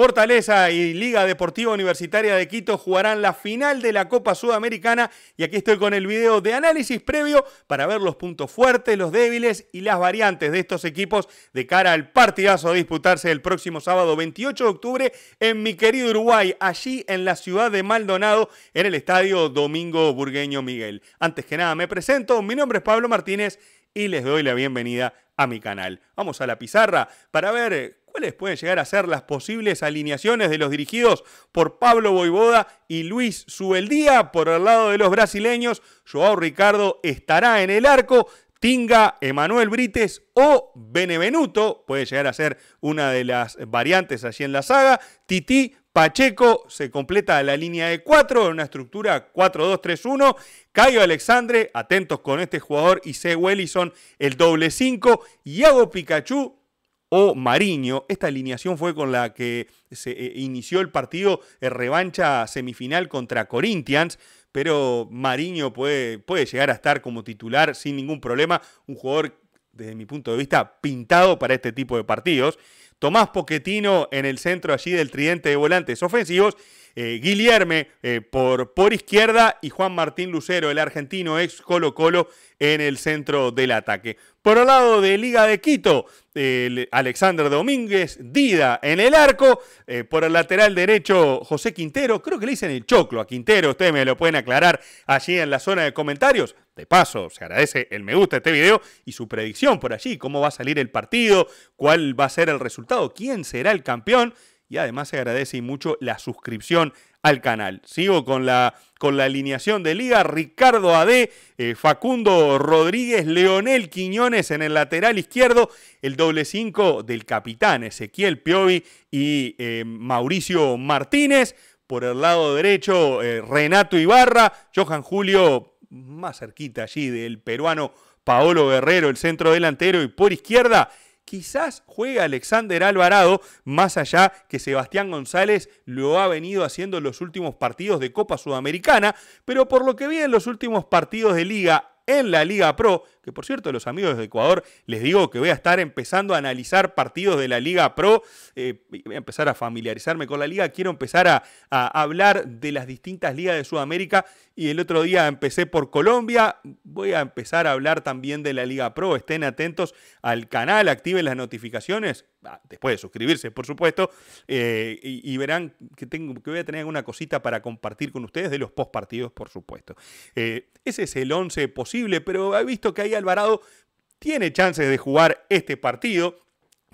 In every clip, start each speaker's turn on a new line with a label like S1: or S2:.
S1: Fortaleza y Liga Deportiva Universitaria de Quito jugarán la final de la Copa Sudamericana y aquí estoy con el video de análisis previo para ver los puntos fuertes, los débiles y las variantes de estos equipos de cara al partidazo a disputarse el próximo sábado 28 de octubre en mi querido Uruguay, allí en la ciudad de Maldonado, en el estadio Domingo Burgueño Miguel. Antes que nada me presento, mi nombre es Pablo Martínez y les doy la bienvenida a mi canal. Vamos a la pizarra para ver ¿Cuáles pueden llegar a ser las posibles alineaciones de los dirigidos por Pablo Boivoda y Luis Subeldía? Por el lado de los brasileños, Joao Ricardo estará en el arco. Tinga, Emanuel Brites o Benevenuto, puede llegar a ser una de las variantes allí en la saga. Titi, Pacheco, se completa la línea de 4 en una estructura 4-2-3-1. Caio Alexandre, atentos con este jugador, y C. Wellison, el doble 5. Iago Pikachu, o Mariño. Esta alineación fue con la que se eh, inició el partido revancha semifinal contra Corinthians, pero Mariño puede, puede llegar a estar como titular sin ningún problema. Un jugador, desde mi punto de vista, pintado para este tipo de partidos. Tomás Poquetino en el centro allí del tridente de volantes ofensivos eh, Guillerme eh, por, por izquierda y Juan Martín Lucero, el argentino ex Colo Colo, en el centro del ataque. Por el lado de Liga de Quito, Alexander Domínguez, Dida en el arco. Eh, por el lateral derecho, José Quintero. Creo que le dicen el choclo a Quintero. Ustedes me lo pueden aclarar allí en la zona de comentarios. De paso, se agradece el me gusta este video y su predicción por allí. Cómo va a salir el partido, cuál va a ser el resultado, quién será el campeón y además se agradece mucho la suscripción al canal. Sigo con la, con la alineación de liga, Ricardo Ade, eh, Facundo Rodríguez, Leonel Quiñones en el lateral izquierdo, el doble 5 del capitán Ezequiel Piovi y eh, Mauricio Martínez. Por el lado derecho, eh, Renato Ibarra, Johan Julio, más cerquita allí del peruano Paolo Guerrero, el centro delantero, y por izquierda, quizás juegue Alexander Alvarado, más allá que Sebastián González lo ha venido haciendo en los últimos partidos de Copa Sudamericana, pero por lo que vi en los últimos partidos de liga en la Liga Pro, por cierto los amigos de Ecuador les digo que voy a estar empezando a analizar partidos de la Liga Pro, eh, voy a empezar a familiarizarme con la liga, quiero empezar a, hablar de las distintas ligas de Sudamérica. Y el otro día empecé por Colombia, voy a empezar a hablar también de la Liga Pro, estén atentos al canal, activen las notificaciones, ah, después de suscribirse por supuesto, eh, y, verán que, voy a tener alguna cosita para compartir con ustedes de los post partidos por supuesto. Eh, ese es el 11 posible, pero he visto que hay Alvarado tiene chances de jugar este partido.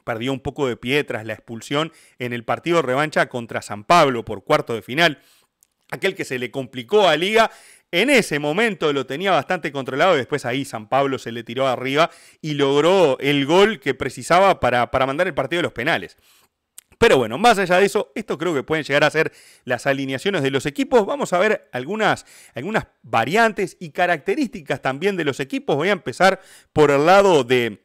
S1: Perdió un poco de pie tras la expulsión en el partido revancha contra San Pablo por cuarto de final. Aquel que se le complicó a Liga en ese momento lo tenía bastante controlado y después ahí San Pablo se le tiró arriba y logró el gol que precisaba para, para mandar el partido de los penales. Pero bueno, más allá de eso, esto creo que pueden llegar a ser las alineaciones de los equipos. Vamos a ver algunas, algunas variantes y características también de los equipos. Voy a empezar por el lado de,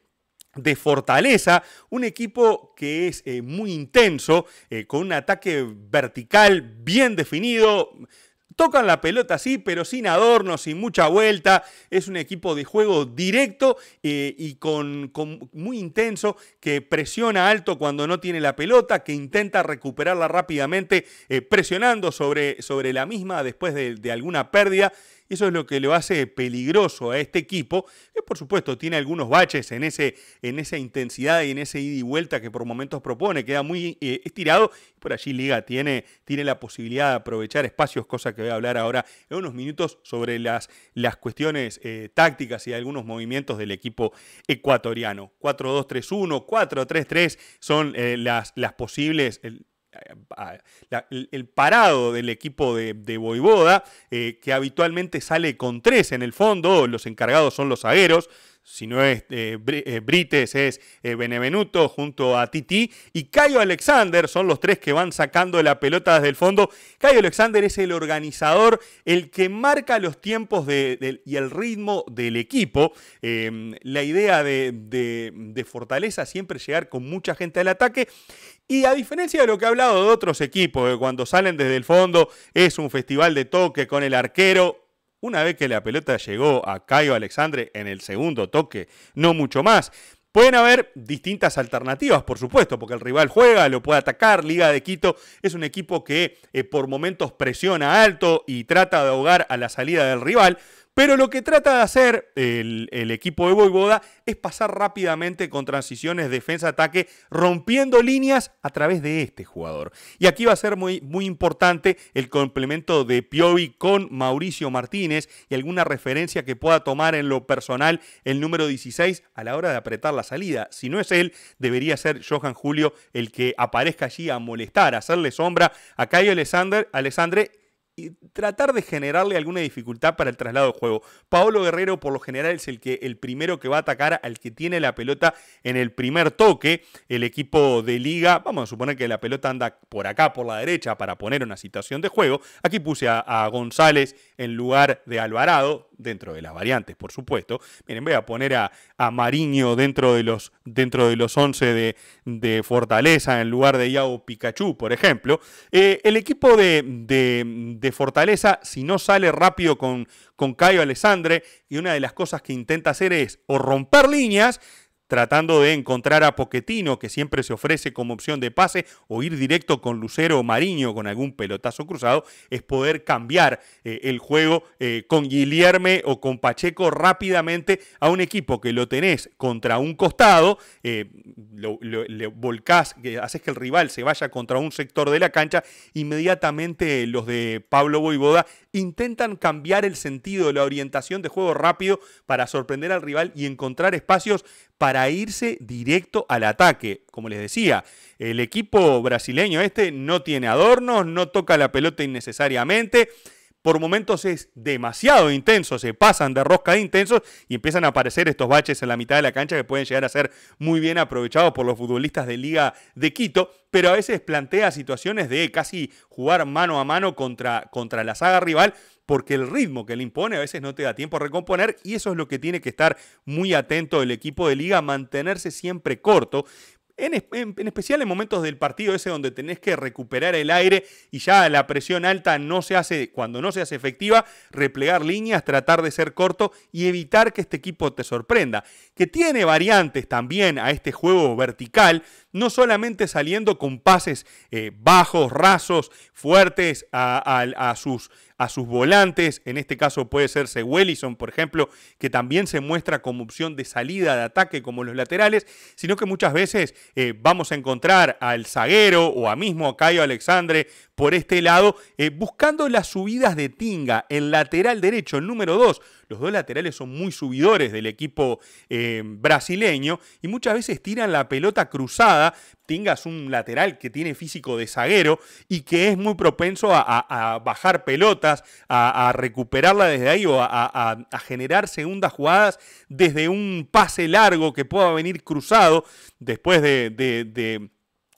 S1: de Fortaleza, un equipo que es eh, muy intenso, eh, con un ataque vertical bien definido, Tocan la pelota sí, pero sin adornos, sin mucha vuelta. Es un equipo de juego directo eh, y con, muy intenso que presiona alto cuando no tiene la pelota, que intenta recuperarla rápidamente eh, presionando sobre, sobre, la misma después de alguna pérdida eso es lo que lo hace peligroso a este equipo, que por supuesto tiene algunos baches en, ese, en esa intensidad y en ese ida y vuelta que por momentos propone, queda muy eh, estirado. Por allí Liga tiene, tiene la posibilidad de aprovechar espacios, cosa que voy a hablar ahora en unos minutos sobre las, las cuestiones eh, tácticas y algunos movimientos del equipo ecuatoriano. 4-2-3-1, 4-3-3 son eh, las, las posibles, el parado del equipo de, de Boivoda, eh, que habitualmente sale con tres en el fondo, los encargados son los zagueros, si no es eh, eh, Brites, es Benevenuto junto a Titi y Caio Alexander, son los tres que van sacando la pelota desde el fondo. Caio Alexander es el organizador, el que marca los tiempos y el ritmo del equipo. Em, la idea de, Fortaleza siempre llegar con mucha gente al ataque y a diferencia de lo que he hablado de otros equipos, cuando salen desde el fondo es un festival de toque con el arquero, una vez que la pelota llegó a Caio Alexandre en el segundo toque, no mucho más. Pueden haber distintas alternativas, por supuesto, porque el rival juega, lo puede atacar. Liga de Quito es un equipo que eh, por momentos presiona alto y trata de ahogar a la salida del rival. Pero lo que trata de hacer el, equipo de Boivoda es pasar rápidamente con transiciones defensa-ataque, rompiendo líneas a través de este jugador. Y aquí va a ser muy, importante el complemento de Piovi con Mauricio Martínez y alguna referencia que pueda tomar en lo personal el número 16 a la hora de apretar la salida. Si no es él, debería ser Johan Julio el que aparezca allí a molestar, a hacerle sombra a Caio Alessandre tratar de generarle alguna dificultad para el traslado de juego. Paolo Guerrero por lo general es el que el primero que va a atacar al que tiene la pelota en el primer toque. El equipo de liga, vamos a suponer que la pelota anda por acá por la derecha para poner una situación de juego. Aquí puse a González en lugar de Alvarado, dentro de las variantes, por supuesto. Miren, voy a poner a, Mariño dentro de los, dentro de los 11 de, Fortaleza en lugar de Yao Pikachu, por ejemplo. Eh, el equipo de, de, Fortaleza, si no sale rápido con, con Caio Alessandre, y una de las cosas que intenta hacer es o romper líneas, tratando de encontrar a Poquetino, que siempre se ofrece como opción de pase, o ir directo con Lucero o Mariño con algún pelotazo cruzado, es poder cambiar eh, el juego eh, con Guillerme o con Pacheco rápidamente a un equipo que lo tenés contra un costado, eh, le volcás, que haces que el rival se vaya contra un sector de la cancha, inmediatamente los de Pablo Boivoda intentan cambiar el sentido, la orientación de juego rápido para sorprender al rival y encontrar espacios para irse directo al ataque. Como les decía, el equipo brasileño este no tiene adornos, no toca la pelota innecesariamente por momentos es demasiado intenso, se pasan de rosca de intensos y empiezan a aparecer estos baches en la mitad de la cancha que pueden llegar a ser muy bien aprovechados por los futbolistas de Liga de Quito, pero a veces plantea situaciones de casi jugar mano a mano contra, contra la saga rival porque el ritmo que le impone a veces no te da tiempo a recomponer y eso es lo que tiene que estar muy atento el equipo de liga, mantenerse siempre corto, en, especial en momentos del partido ese donde tenés que recuperar el aire y ya la presión alta no se hace, cuando no se hace efectiva, replegar líneas, tratar de ser corto y evitar que este equipo te sorprenda. Que tiene variantes también a este juego vertical, no solamente saliendo con pases eh, bajos, rasos, fuertes a, sus, a sus volantes, en este caso puede ser Wellison, por ejemplo, que también se muestra como opción de salida de ataque como los laterales, sino que muchas veces eh, vamos a encontrar al zaguero o a mismo a Caio Alexandre por este lado, eh, buscando las subidas de Tinga, el lateral derecho, el número 2. Los dos laterales son muy subidores del equipo eh, brasileño y muchas veces tiran la pelota cruzada. Tinga es un lateral que tiene físico de zaguero y que es muy propenso a, bajar pelotas, a, recuperarla desde ahí o a, generar segundas jugadas desde un pase largo que pueda venir cruzado después de de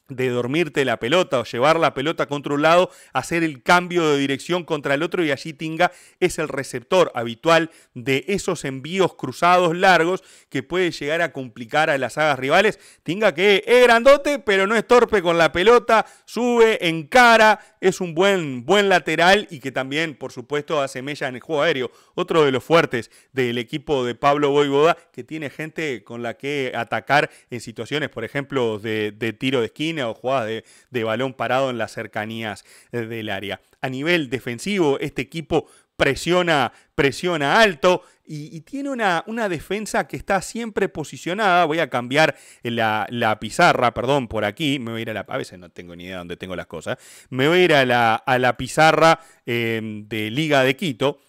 S1: dormirte la pelota o llevar la pelota contra un lado, hacer el cambio de dirección contra el otro y allí Tinga es el receptor habitual de esos envíos cruzados largos que puede llegar a complicar a las sagas rivales. Tinga que es grandote pero no es torpe con la pelota, sube, encara, es un buen, buen lateral y que también por supuesto hace mella en el juego aéreo. Otro de los fuertes del equipo de Pablo Boivoda que tiene gente con la que atacar en situaciones por ejemplo de, de tiro de esquina o jugadas de, balón parado en las cercanías eh, del área. A nivel defensivo, este equipo presiona, presiona alto y, tiene una, una, defensa que está siempre posicionada. Voy a cambiar la, pizarra, perdón, por aquí. Me voy a la. A veces no tengo ni idea dónde tengo las cosas. Me voy a ir a la, a la pizarra eh, de Liga de Quito.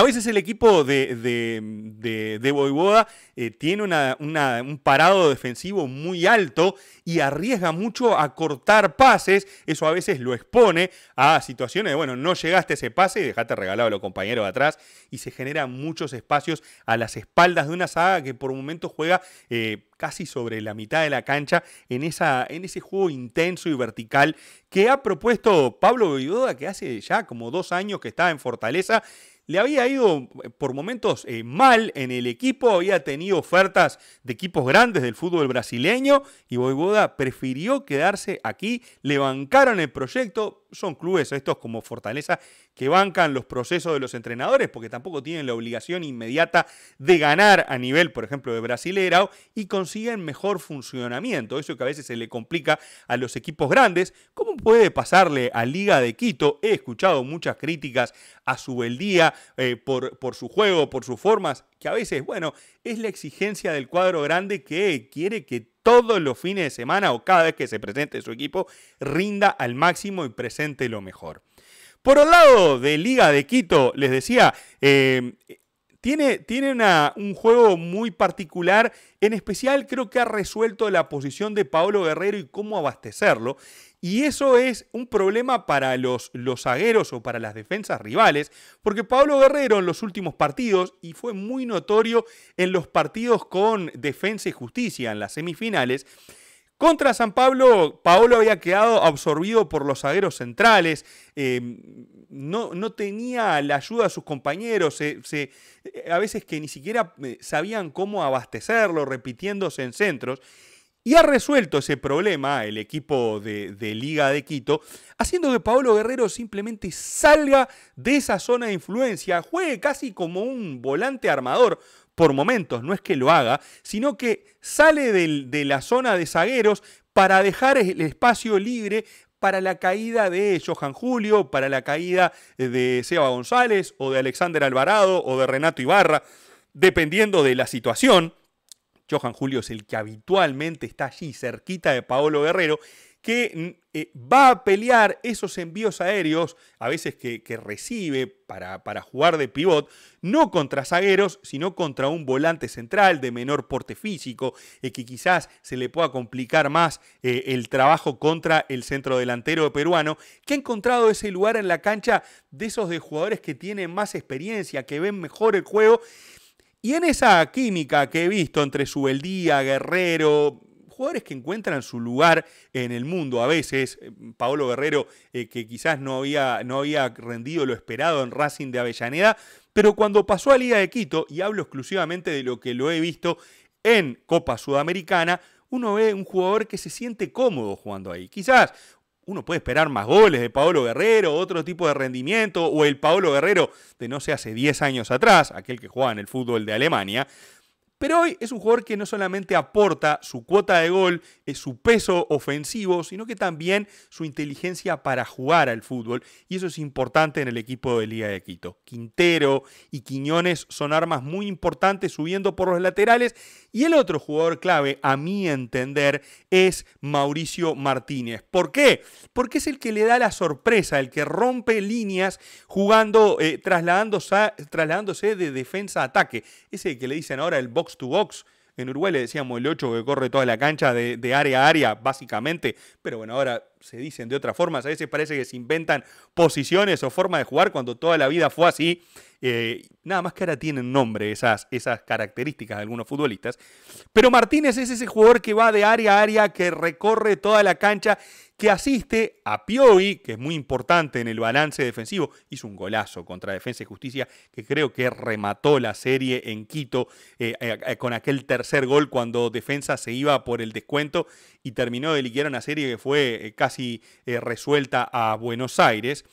S1: A veces el equipo de, de, de, eh, tiene un parado defensivo muy alto y arriesga mucho a cortar pases. Eso a veces lo expone a situaciones de, bueno, no llegaste a ese pase y dejaste regalado a los compañeros de atrás y se generan muchos espacios a las espaldas de una saga que por un momento juega eh, casi sobre la mitad de la cancha en, esa, en ese juego intenso y vertical que ha propuesto Pablo Boivoda que hace ya como dos años que está en Fortaleza le había ido eh, por momentos eh, mal en el equipo, había tenido ofertas de equipos grandes del fútbol brasileño y Boivoda prefirió quedarse aquí, le bancaron el proyecto, son clubes estos como Fortaleza que bancan los procesos de los entrenadores porque tampoco tienen la obligación inmediata de ganar a nivel, por ejemplo, de Brasileirao y consiguen mejor funcionamiento. Eso que a veces se le complica a los equipos grandes. ¿Cómo puede pasarle a Liga de Quito? He escuchado muchas críticas a su beldía eh, por, por su juego, por sus formas, que a veces, bueno, es la exigencia del cuadro grande que quiere que todos los fines de semana o cada vez que se presente su equipo rinda al máximo y presente lo mejor. Por el lado de Liga de Quito, les decía, eh, tiene, un juego muy particular, en especial creo que ha resuelto la posición de Paolo Guerrero y cómo abastecerlo. Y eso es un problema para los, los zagueros o para las defensas rivales, porque Pablo Guerrero en los últimos partidos, y fue muy notorio en los partidos con Defensa y Justicia en las semifinales, contra San Pablo, Paolo había quedado absorbido por los zagueros centrales, em, no, tenía la ayuda de sus compañeros, a veces que ni siquiera eh, sabían cómo abastecerlo, repitiéndose en centros. Y ha resuelto ese problema el equipo de, Liga de Quito, haciendo que Paolo Guerrero simplemente salga de esa zona de influencia, juegue casi como un volante armador por momentos, no es que lo haga, sino que sale de la zona de zagueros para dejar el espacio libre para la caída de Johan Julio, para la caída de Seba González o de Alexander Alvarado o de Renato Ibarra, dependiendo de la situación. Johan Julio es el que habitualmente está allí cerquita de Paolo Guerrero, que eh, va a pelear esos envíos aéreos, a veces que, recibe para, para, jugar de pivot, no contra zagueros, sino contra un volante central de menor porte físico, eh, que quizás se le pueda complicar más eh, el trabajo contra el centro delantero peruano, que ha encontrado ese lugar en la cancha de esos de jugadores que tienen más experiencia, que ven mejor el juego. Y en esa química que he visto entre Subeldía, Guerrero, jugadores que encuentran su lugar en el mundo a veces, eh, Paolo Guerrero eh, que quizás no había, no había rendido lo esperado en Racing de Avellaneda, pero cuando pasó a Liga de Quito, y hablo exclusivamente de lo que lo he visto en Copa Sudamericana, uno ve un jugador que se siente cómodo jugando ahí. Quizás uno puede esperar más goles de Paolo Guerrero, otro tipo de rendimiento, o el Paolo Guerrero de no sé hace 10 años atrás, aquel que jugaba en el fútbol de Alemania, pero hoy es un jugador que no solamente aporta su cuota de gol, es su peso ofensivo, sino que también su inteligencia para jugar al fútbol. Y eso es importante en el equipo de Liga de Quito. Quintero y Quiñones son armas muy importantes subiendo por los laterales. Y el otro jugador clave, a mi entender, es Mauricio Martínez. ¿Por qué? Porque es el que le da la sorpresa, el que rompe líneas jugando, eh, trasladándose, trasladándose de defensa a ataque. Es el que le dicen ahora el box to box. En Uruguay le decíamos el 8 que corre toda la cancha de, área a área, básicamente. Pero bueno, ahora se dicen de otra forma. A veces parece que se inventan posiciones o formas de jugar cuando toda la vida fue así. Eh, nada más que ahora tienen nombre esas, esas características de algunos futbolistas. Pero Martínez es ese jugador que va de área a área, que recorre toda la cancha que asiste a Piovi, que es muy importante en el balance defensivo. Hizo un golazo contra Defensa y Justicia, que creo que remató la serie en Quito eh, eh, con aquel tercer gol cuando Defensa se iba por el descuento y terminó de liquidar una serie que fue eh, casi resuelta a Buenos Aires.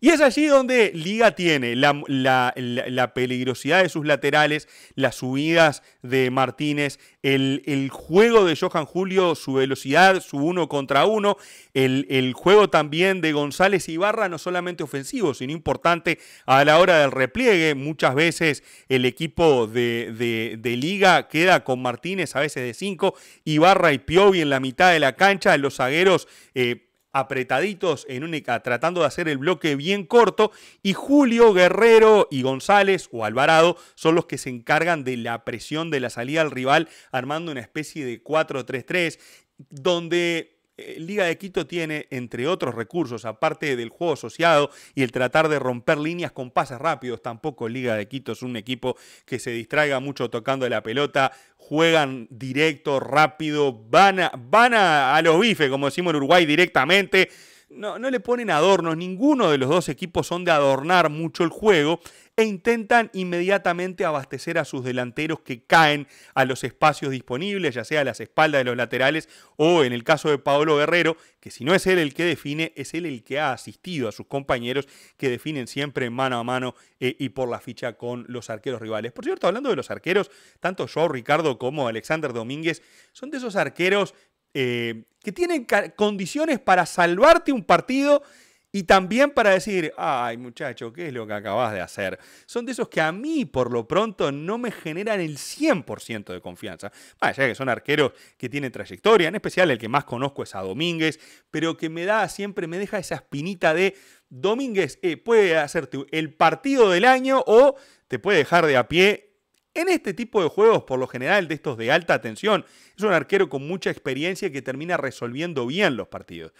S1: Y es allí donde Liga tiene la, peligrosidad de sus laterales, las subidas de Martínez, el, juego de Johan Julio, su velocidad, su uno contra uno, el, juego también de González Ibarra, no solamente ofensivo, sino importante a la hora del repliegue. Muchas veces el equipo de, Liga queda con Martínez, a veces de cinco, Ibarra y Piovi en la mitad de la cancha, los zagueros... Eh, apretaditos en única, tratando de hacer el bloque bien corto, y Julio, Guerrero y González o Alvarado son los que se encargan de la presión de la salida al rival, armando una especie de 4-3-3, donde Liga de Quito tiene, entre otros recursos, aparte del juego asociado y el tratar de romper líneas con pases rápidos, tampoco Liga de Quito es un equipo que se distraiga mucho tocando la pelota, juegan directo, rápido, van a, van a, los bifes, como decimos en Uruguay, directamente no, no le ponen adornos, ninguno de los dos equipos son de adornar mucho el juego e intentan inmediatamente abastecer a sus delanteros que caen a los espacios disponibles, ya sea a las espaldas de los laterales o en el caso de Paolo Guerrero, que si no es él el que define, es él el que ha asistido a sus compañeros que definen siempre mano a mano eh, y por la ficha con los arqueros rivales. Por cierto, hablando de los arqueros, tanto Joao Ricardo como Alexander Domínguez son de esos arqueros eh, que tienen condiciones para salvarte un partido y también para decir, ay muchacho, ¿qué es lo que acabas de hacer? Son de esos que a mí, por lo pronto, no me generan el 100% de confianza. Vaya que son arqueros que tienen trayectoria, en especial el que más conozco es a Domínguez, pero que me da, siempre me deja esa espinita de Domínguez eh, puede hacerte el partido del año o te puede dejar de a pie en este tipo de juegos, por lo general, de estos de alta tensión, es un arquero con mucha experiencia que termina resolviendo bien los partidos.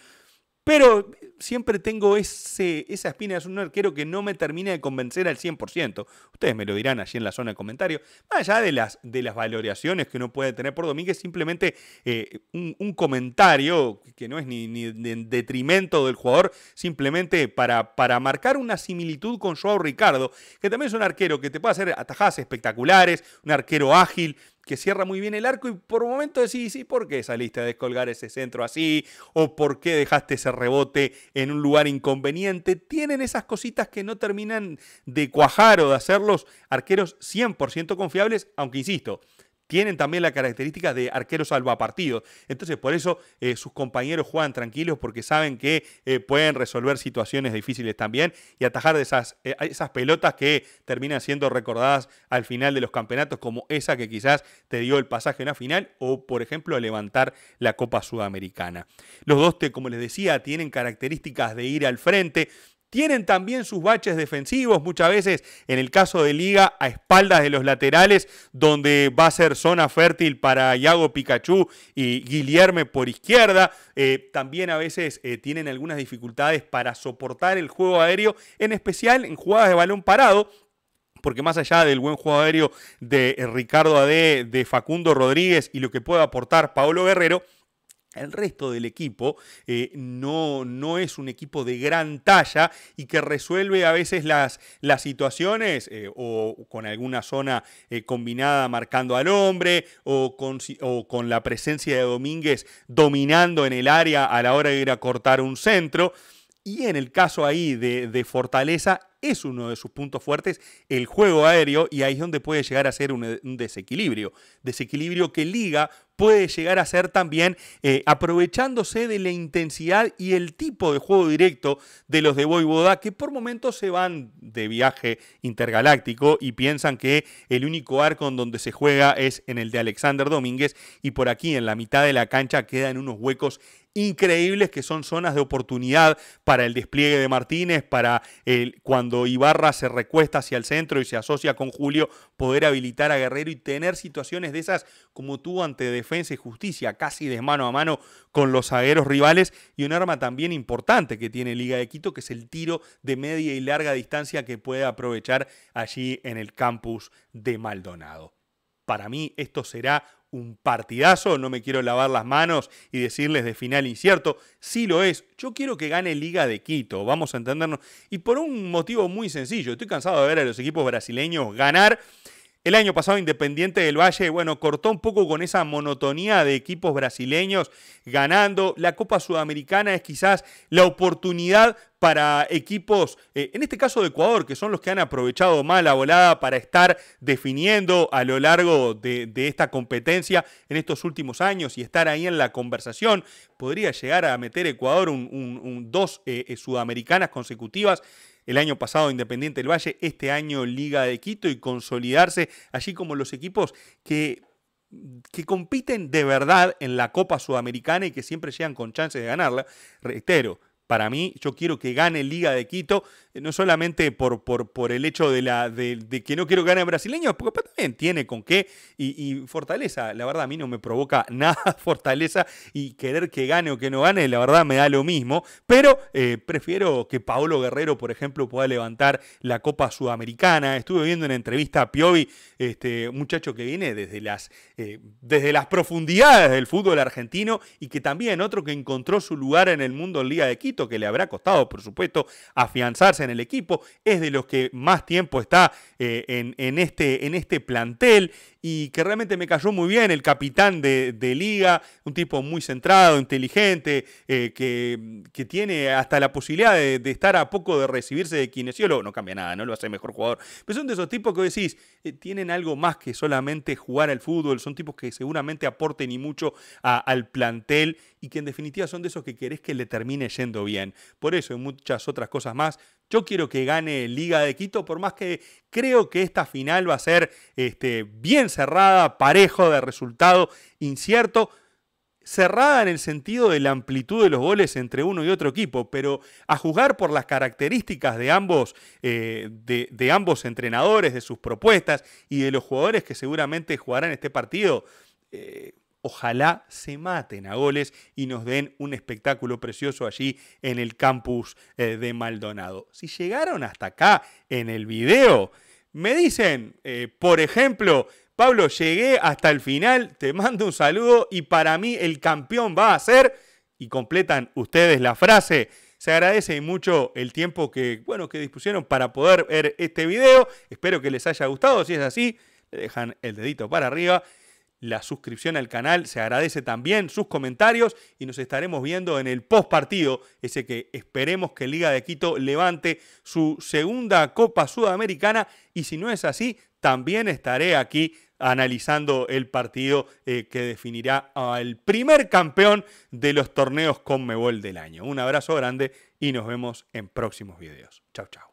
S1: Pero siempre tengo ese, esa espina, es un arquero que no me termina de convencer al 100%. Ustedes me lo dirán allí en la zona de comentarios. Más allá de las, de las valoraciones que uno puede tener por Domínguez, simplemente eh, un, comentario que no es ni, en detrimento del jugador, simplemente para, para marcar una similitud con Joao Ricardo, que también es un arquero que te puede hacer atajadas espectaculares, un arquero ágil, que cierra muy bien el arco y por un momento decís, sí, ¿por qué saliste a descolgar ese centro así? ¿O por qué dejaste ese rebote en un lugar inconveniente? Tienen esas cositas que no terminan de cuajar o de hacerlos arqueros 100% confiables, aunque insisto, tienen también la característica de arqueros salvapartidos. Entonces, por eso eh, sus compañeros juegan tranquilos porque saben que eh, pueden resolver situaciones difíciles también y atajar esas, eh, esas pelotas que terminan siendo recordadas al final de los campeonatos, como esa que quizás te dio el pasaje en la final o, por ejemplo, levantar la Copa Sudamericana. Los dos, como les decía, tienen características de ir al frente tienen también sus baches defensivos, muchas veces en el caso de Liga a espaldas de los laterales, donde va a ser zona fértil para Iago Pikachu y Guillerme por izquierda. Eh, también a veces eh, tienen algunas dificultades para soportar el juego aéreo, en especial en jugadas de balón parado, porque más allá del buen juego aéreo de Ricardo Ade, de Facundo Rodríguez y lo que puede aportar Paolo Guerrero, el resto del equipo eh, no, no, es un equipo de gran talla y que resuelve a veces las, las situaciones eh, o con alguna zona eh, combinada marcando al hombre o con, o con, la presencia de Domínguez dominando en el área a la hora de ir a cortar un centro. Y en el caso ahí de, de Fortaleza, es uno de sus puntos fuertes, el juego aéreo, y ahí es donde puede llegar a ser un, desequilibrio. Desequilibrio que Liga puede llegar a ser también eh, aprovechándose de la intensidad y el tipo de juego directo de los de Voivoda que por momentos se van de viaje intergaláctico y piensan que el único arco en donde se juega es en el de Alexander Domínguez y por aquí en la mitad de la cancha quedan unos huecos increíbles que son zonas de oportunidad para el despliegue de Martínez, para el, cuando Ibarra se recuesta hacia el centro y se asocia con Julio, poder habilitar a Guerrero y tener situaciones de esas como tuvo ante Defensa y Justicia, casi de mano a mano con los zagueros rivales y un arma también importante que tiene Liga de Quito, que es el tiro de media y larga distancia que puede aprovechar allí en el campus de Maldonado. Para mí esto será un partidazo, no me quiero lavar las manos y decirles de final incierto, sí lo es, yo quiero que gane Liga de Quito, vamos a entendernos, y por un motivo muy sencillo, estoy cansado de ver a los equipos brasileños ganar el año pasado Independiente del Valle, bueno, cortó un poco con esa monotonía de equipos brasileños ganando. La Copa Sudamericana es quizás la oportunidad para equipos, eh, en este caso de Ecuador, que son los que han aprovechado más la volada para estar definiendo a lo largo de, esta competencia en estos últimos años y estar ahí en la conversación. Podría llegar a meter Ecuador un, dos eh, eh, sudamericanas consecutivas el año pasado Independiente del Valle, este año Liga de Quito y consolidarse allí como los equipos que que compiten de verdad en la Copa Sudamericana y que siempre llegan con chances de ganarla. Reitero, para mí, yo quiero que gane Liga de Quito, eh, no solamente por, por, por el hecho de, la, de, que no quiero que gane brasileño, porque también tiene con qué y, fortaleza. La verdad, a mí no me provoca nada fortaleza y querer que gane o que no gane, la verdad me da lo mismo. Pero eh, prefiero que Paolo Guerrero, por ejemplo, pueda levantar la Copa Sudamericana. Estuve viendo en entrevista a Piovi, este muchacho que viene desde las, eh, desde las profundidades del fútbol argentino y que también otro que encontró su lugar en el mundo en Liga de Quito Que le habrá costado, por supuesto, afianzarse en el equipo. Es de los que más tiempo está eh, este, en este plantel y que realmente me cayó muy bien, el capitán de, liga, un tipo muy centrado, inteligente, eh, que, que, tiene hasta la posibilidad de, estar a poco de recibirse de kinesiólogo, no cambia nada, no lo hace mejor jugador, pero son de esos tipos que decís, eh, tienen algo más que solamente jugar al fútbol, son tipos que seguramente aporten y mucho al plantel y que en definitiva son de esos que querés que le termine yendo bien. Por eso y muchas otras cosas más, yo quiero que gane Liga de Quito, por más que creo que esta final va a ser este, bien cerrada, parejo de resultado incierto. Cerrada en el sentido de la amplitud de los goles entre uno y otro equipo, pero a juzgar por las características de ambos, eh, de, ambos entrenadores, de sus propuestas y de los jugadores que seguramente jugarán este partido, eh, Ojalá se maten a goles y nos den un espectáculo precioso allí en el campus eh, de Maldonado. Si llegaron hasta acá en el video, me dicen, eh, por ejemplo, Pablo, llegué hasta el final, te mando un saludo y para mí el campeón va a ser, y completan ustedes la frase, se agradece mucho el tiempo que, bueno, que dispusieron para poder ver este video. Espero que les haya gustado. Si es así, le dejan el dedito para arriba la suscripción al canal, se agradece también sus comentarios y nos estaremos viendo en el post partido, ese que esperemos que Liga de Quito levante su segunda Copa Sudamericana y si no es así, también estaré aquí analizando el partido eh, que definirá al primer campeón de los torneos Conmebol del año. Un abrazo grande y nos vemos en próximos videos. Chao, chao.